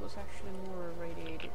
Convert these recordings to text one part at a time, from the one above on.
was actually more irradiated.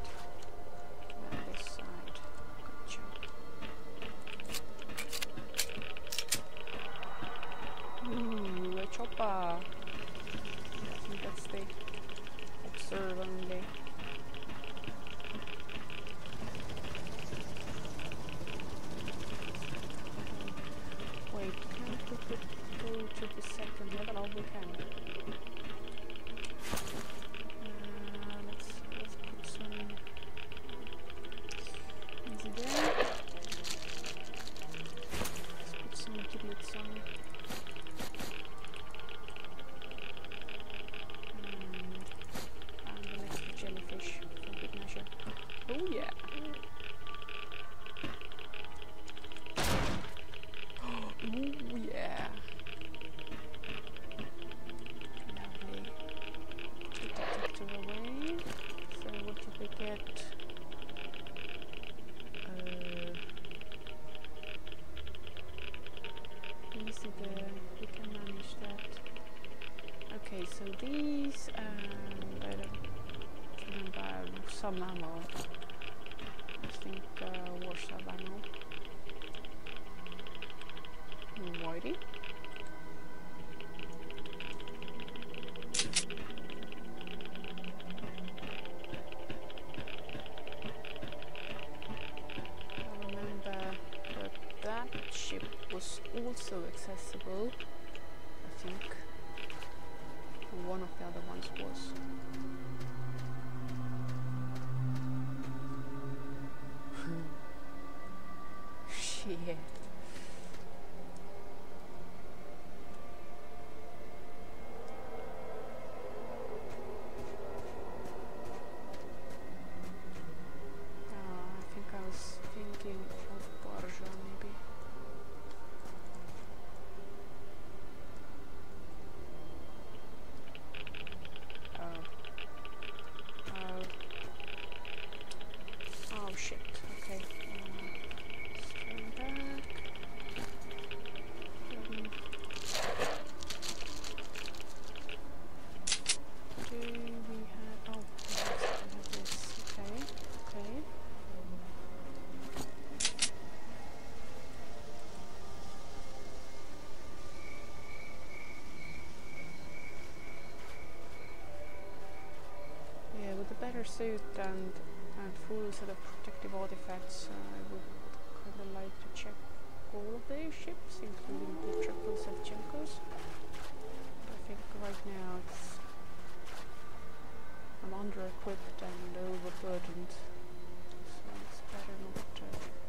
none or I think uh, Warsaw remember that ship was also accessible, I think. One of the other ones was. Suit and, and full set of protective artifacts. Uh, I would kind of like to check all of the ships, including the triple Shevchenkos. But I think right now it's I'm under-equipped and overburdened, so it's better not to...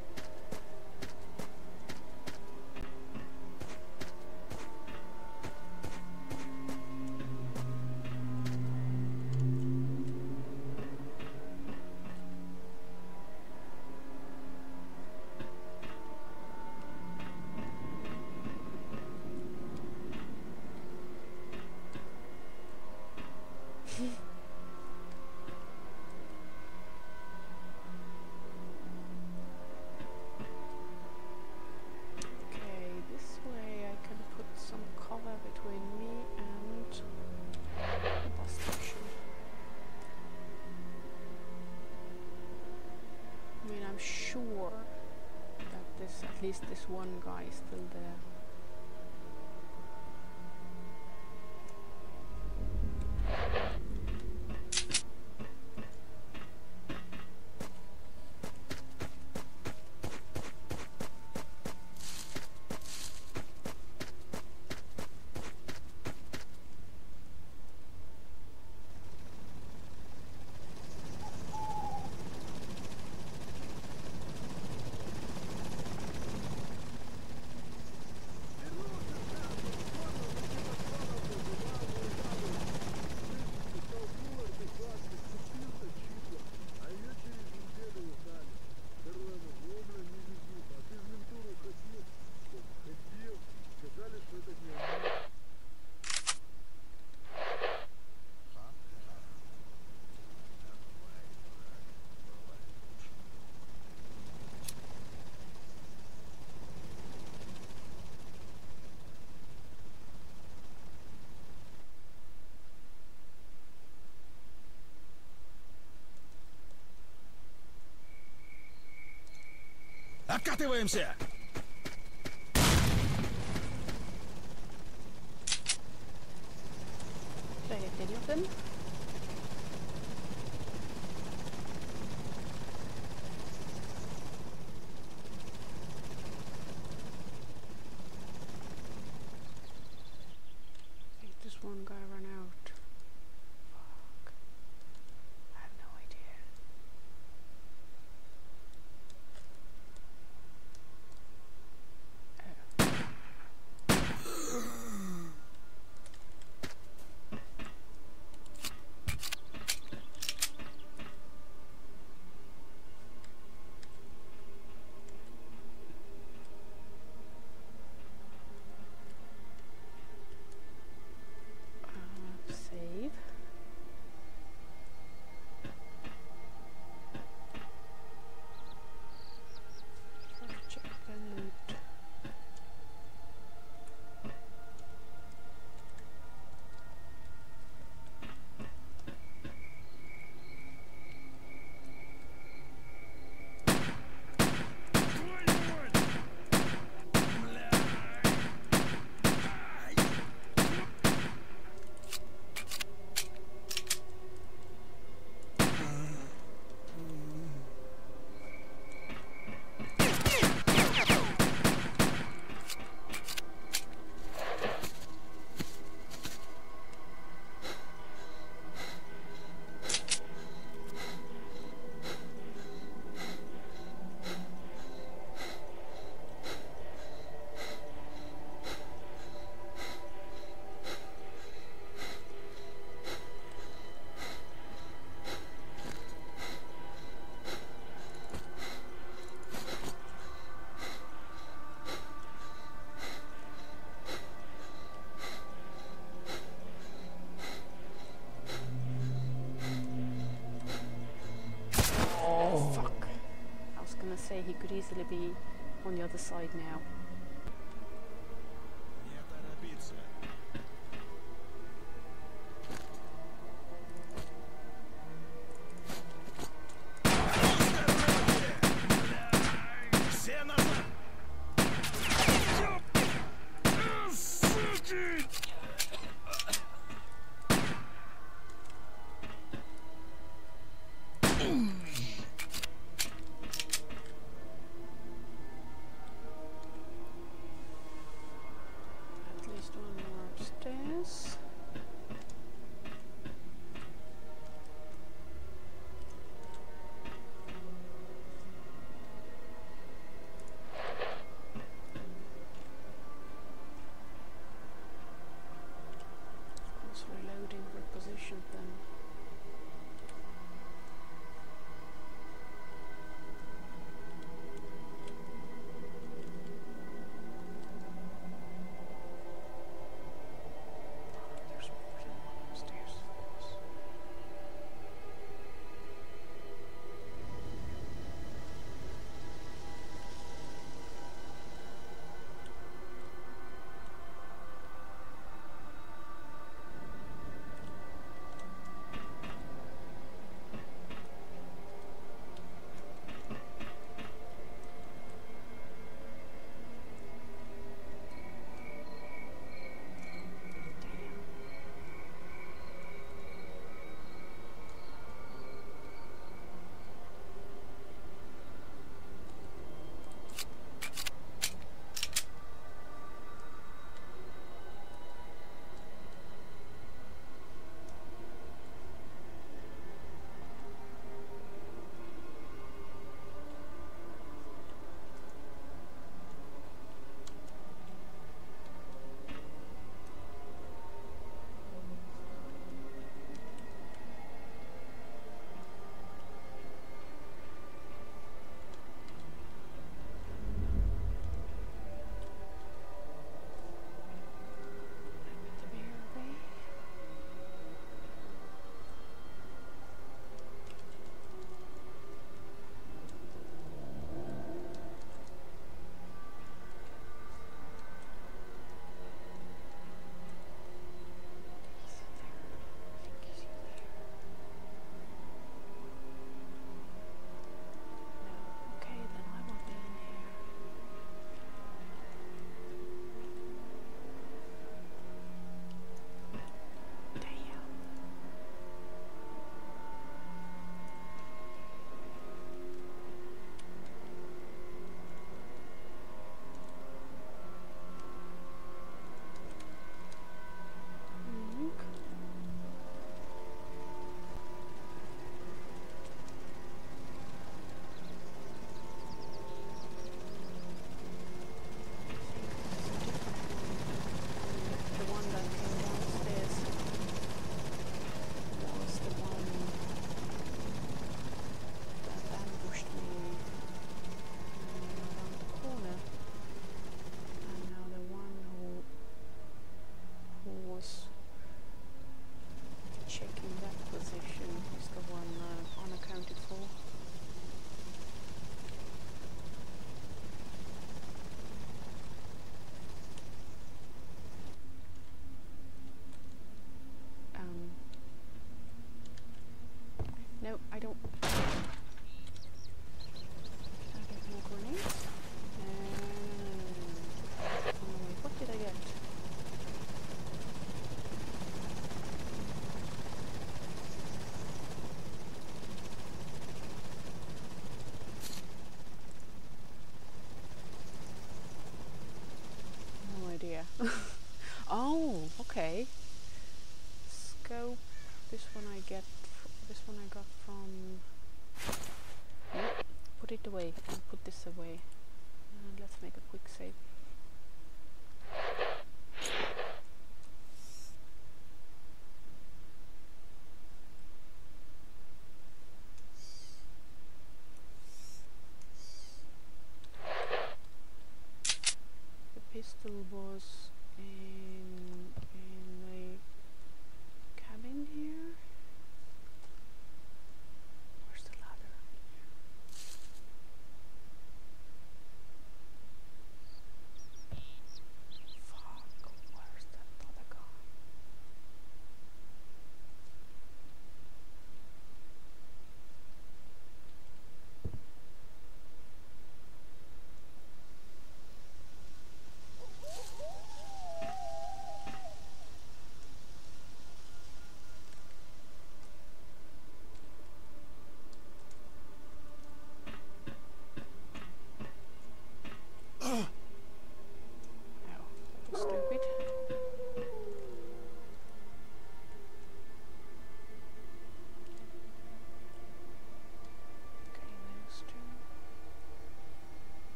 Откатываемся! Проверь, the other side now. got from... Put it away. Put this away. And let's make a quick save.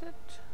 where's it?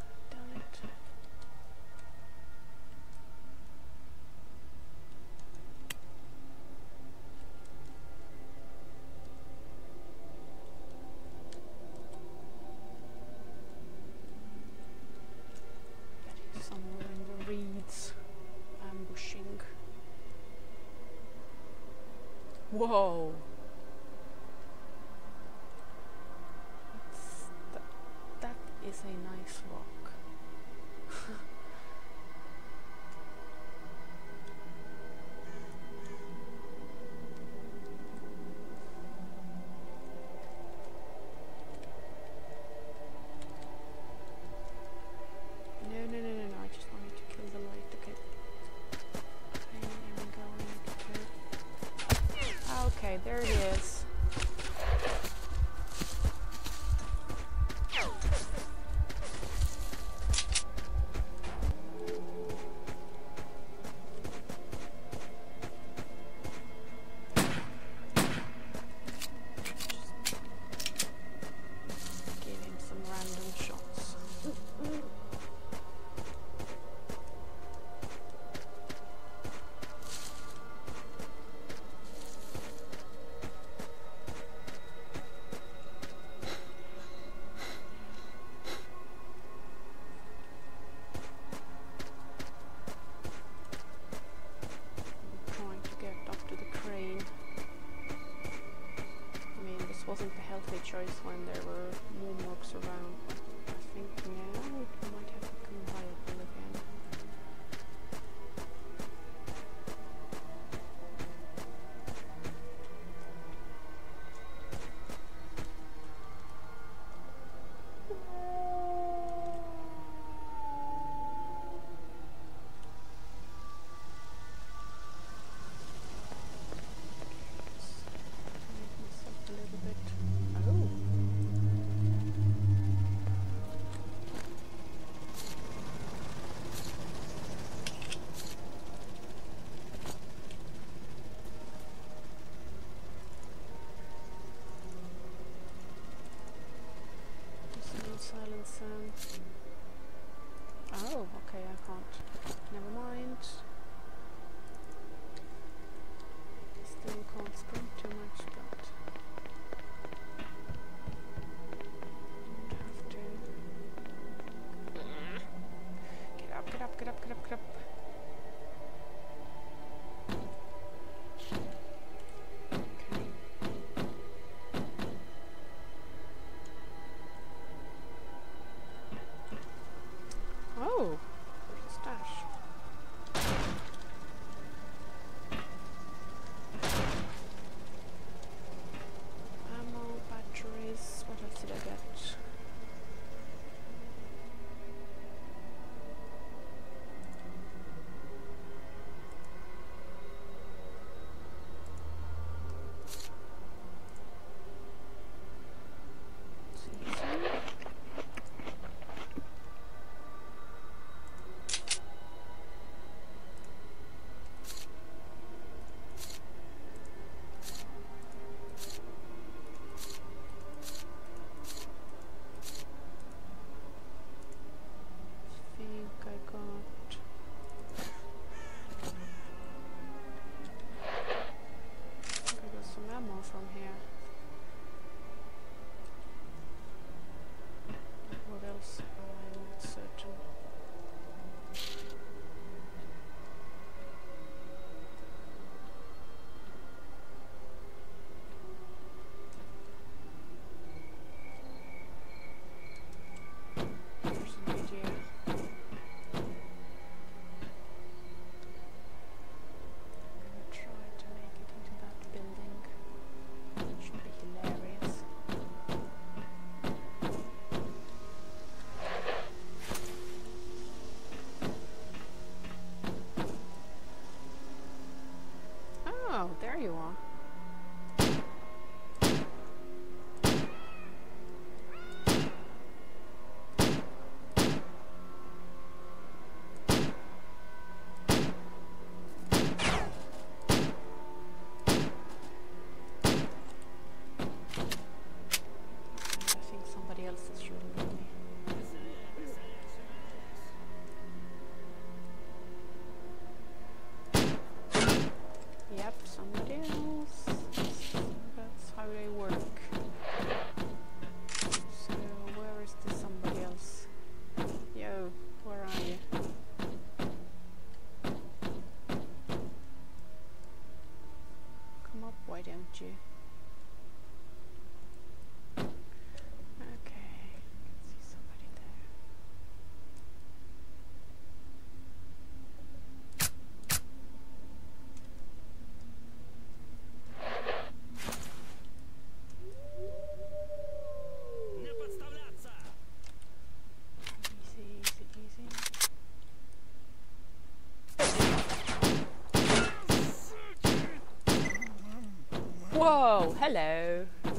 Whoa, hello. Uh,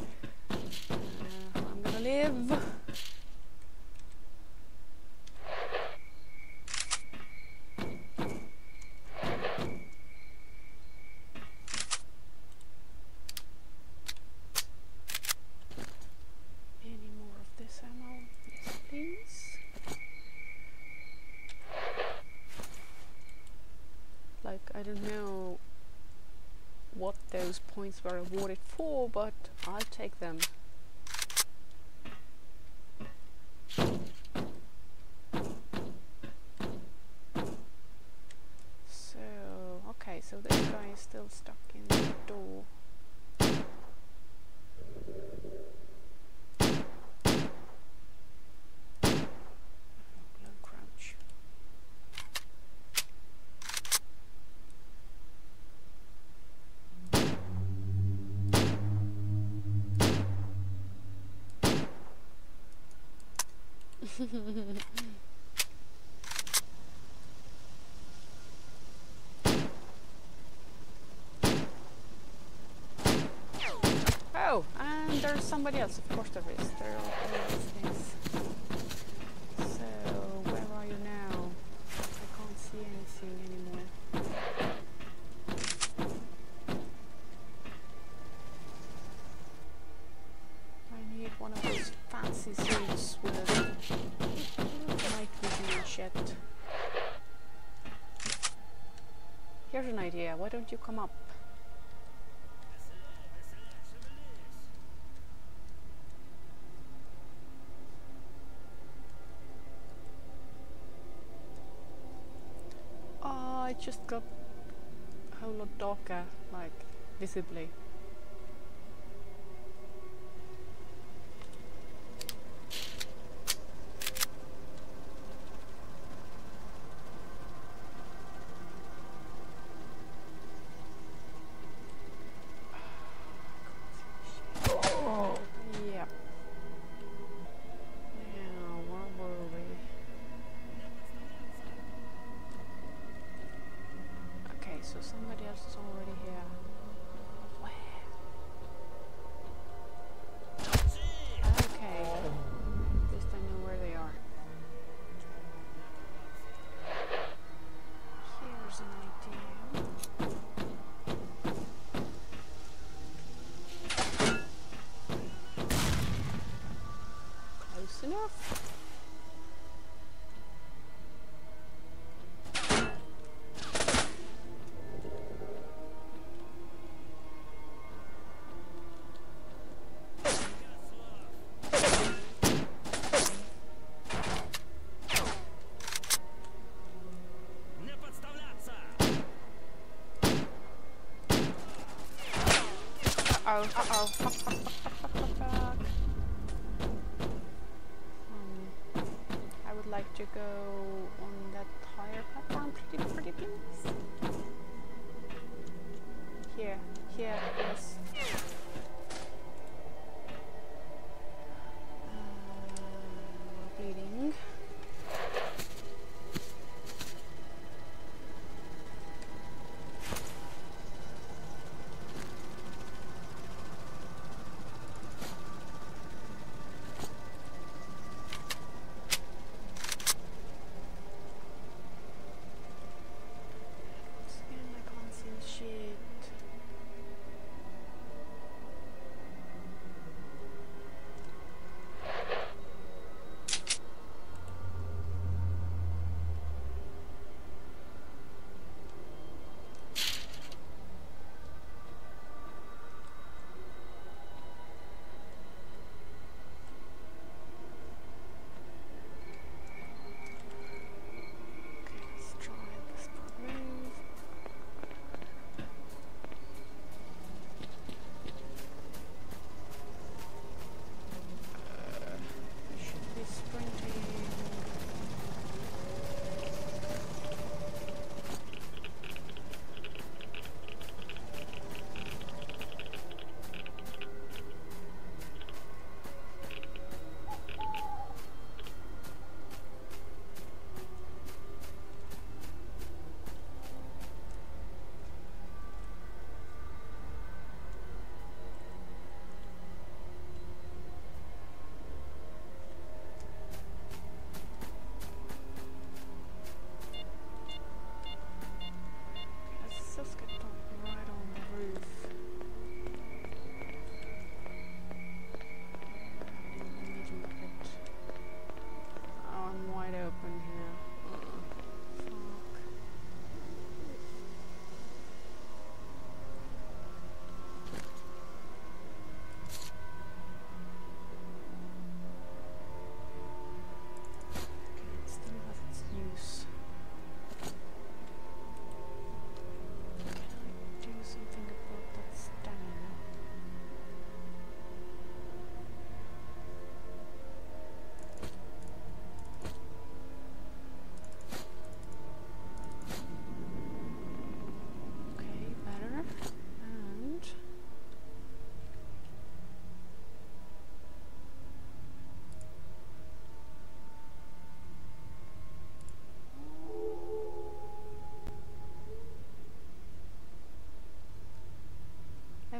I'm gonna live. things were awarded for, but I'll take them. oh, and there's somebody else. Of course there is. There you come up? Oh, I just got a whole lot darker, like visibly. off.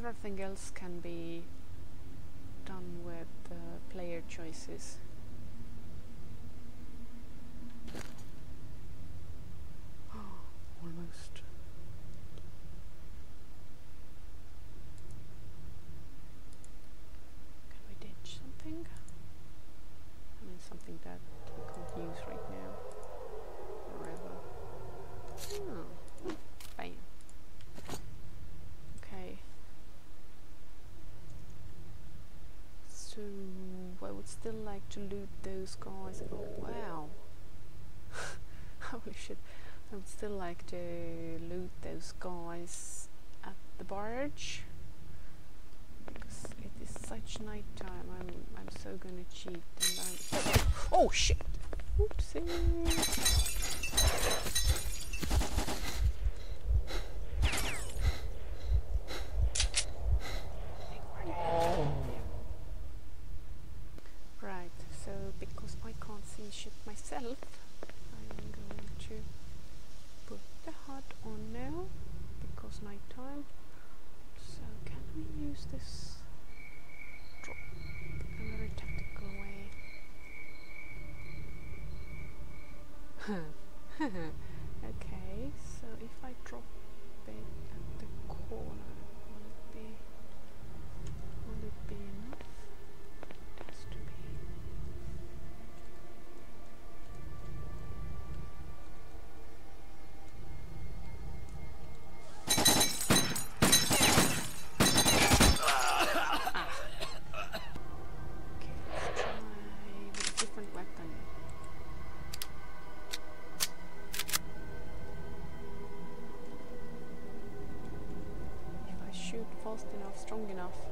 everything else can be done with uh, player choices. blue skies. Oh wow! Holy shit! I would still like to loot those guys at the barge because it is such night time. I'm I'm so gonna cheat and I'm. Oh shit! Oopsie! strong enough.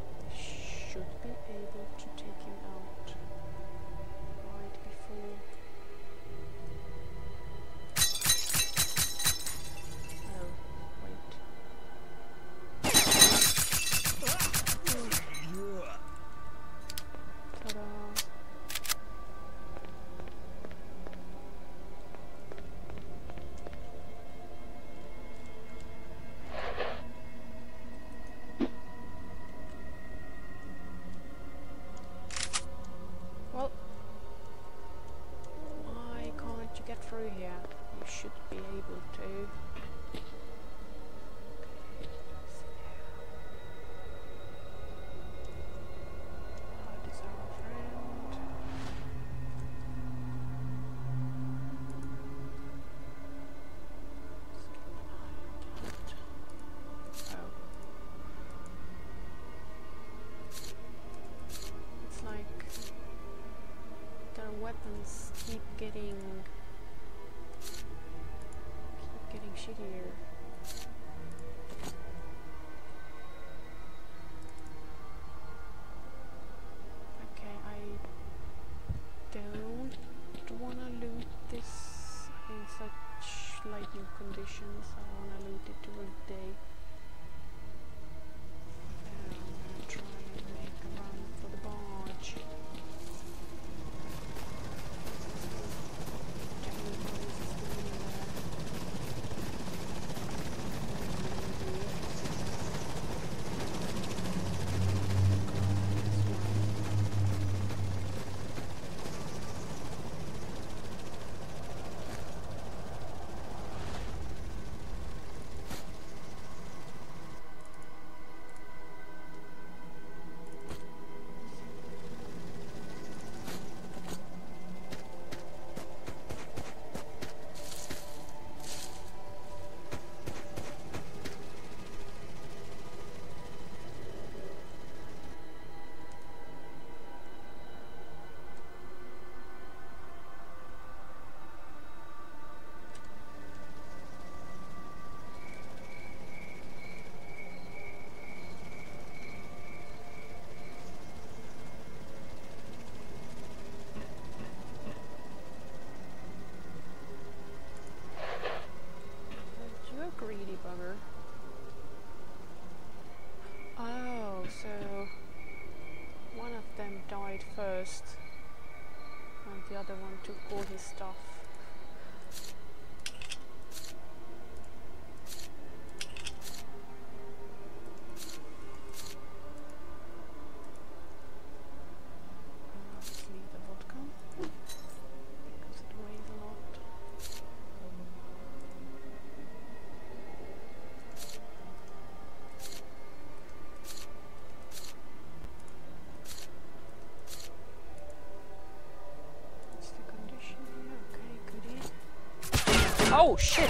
Oh shit!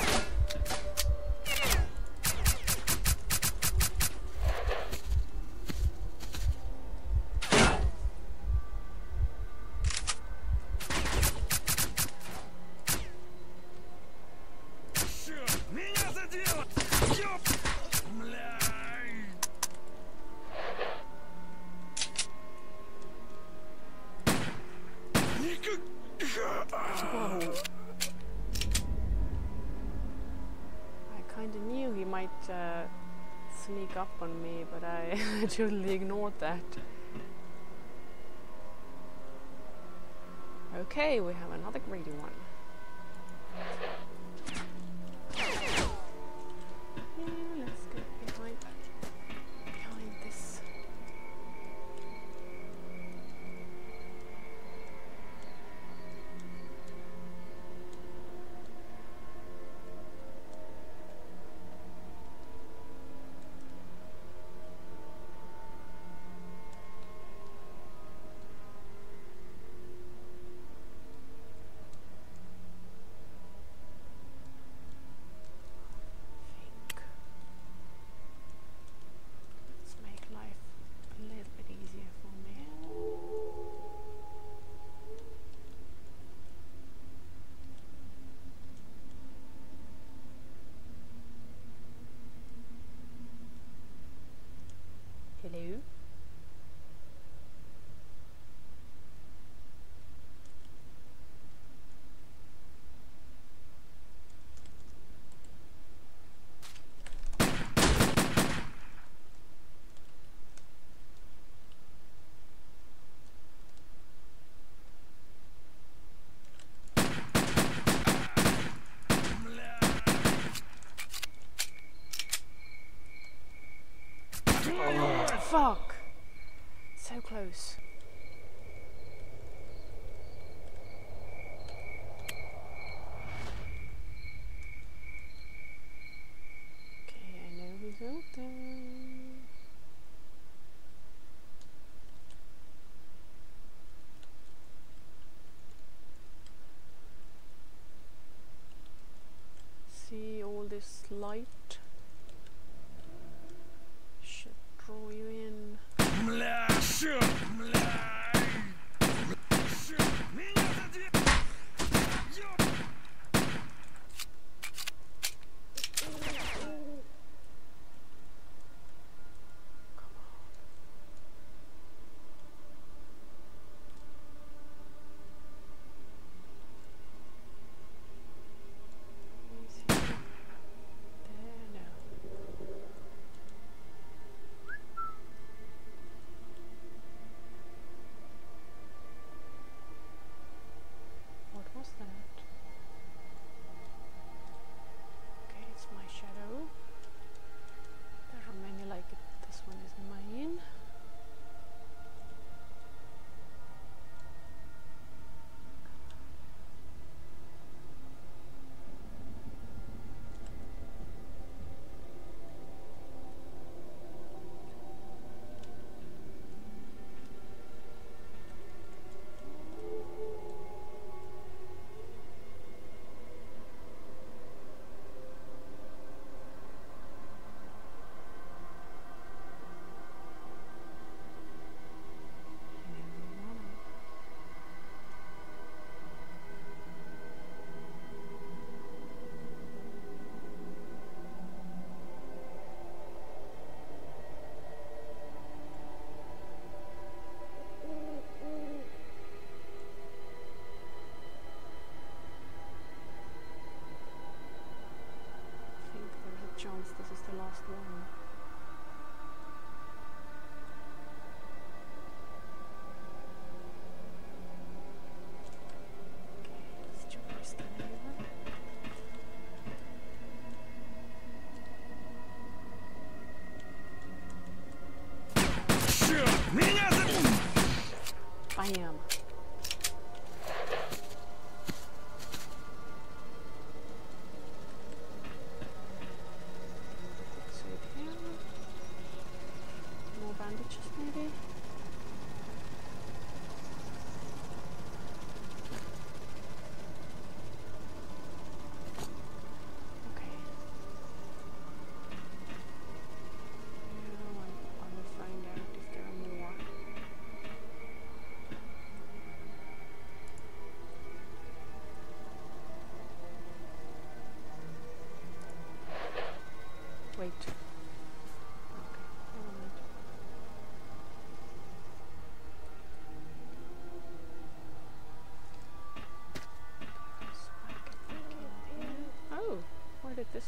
Totally ignored that. Okay, we have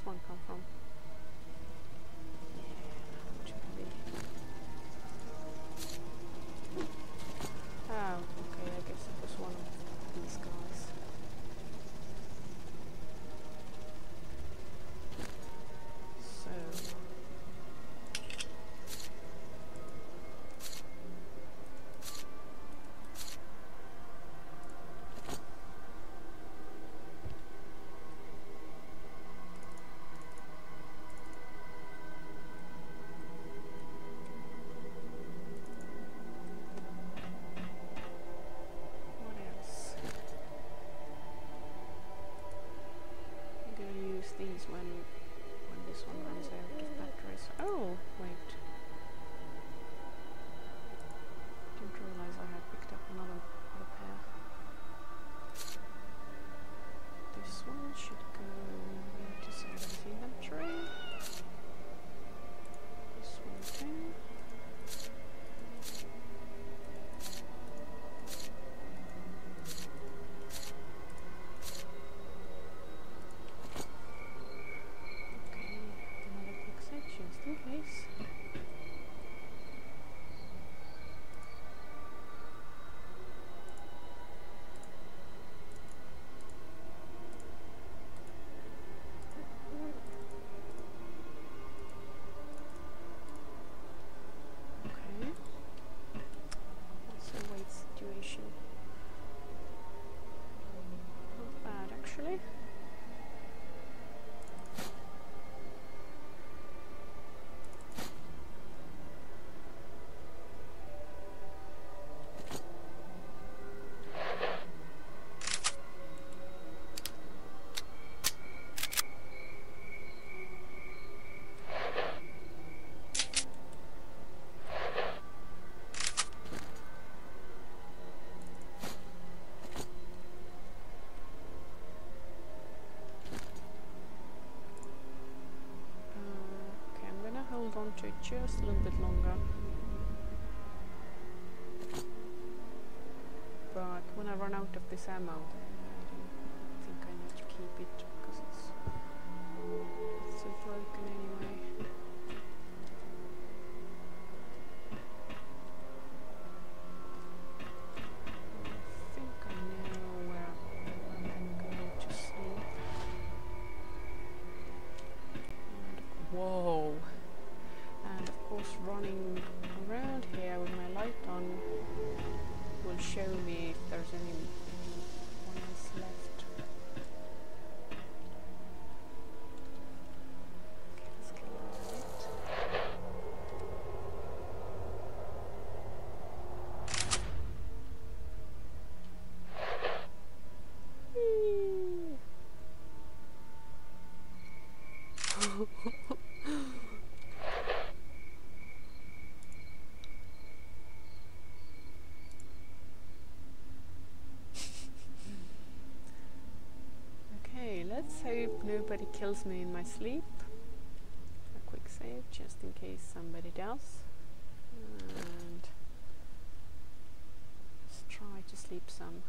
one come from? Just a little bit longer. But when I run out of this ammo, I think I need to keep it kills me in my sleep. A quick save just in case somebody does. And let's try to sleep some.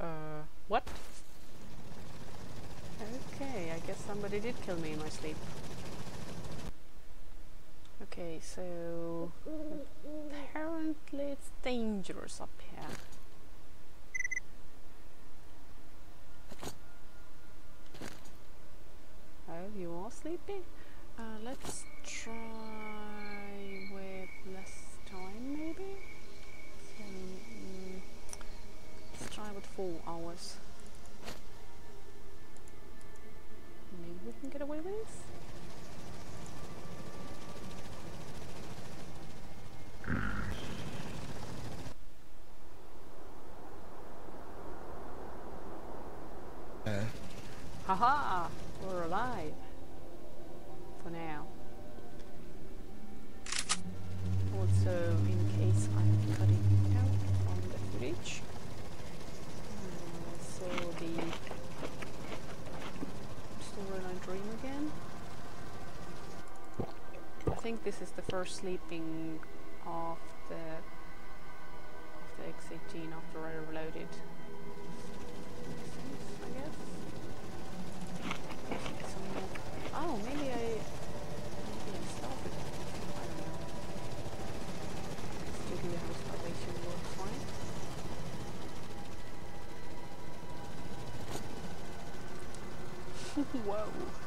Uh, what? Okay, I guess somebody did kill me in my sleep. So apparently it's dangerous up here. Uh. Haha! we're alive. For now. Also, in case I'm cutting out from the footage. Uh, so the... Still in a dream again. I think this is the first sleeping of the of the X18 after I reloaded. Oh, maybe I... Maybe I it. I don't know. Whoa.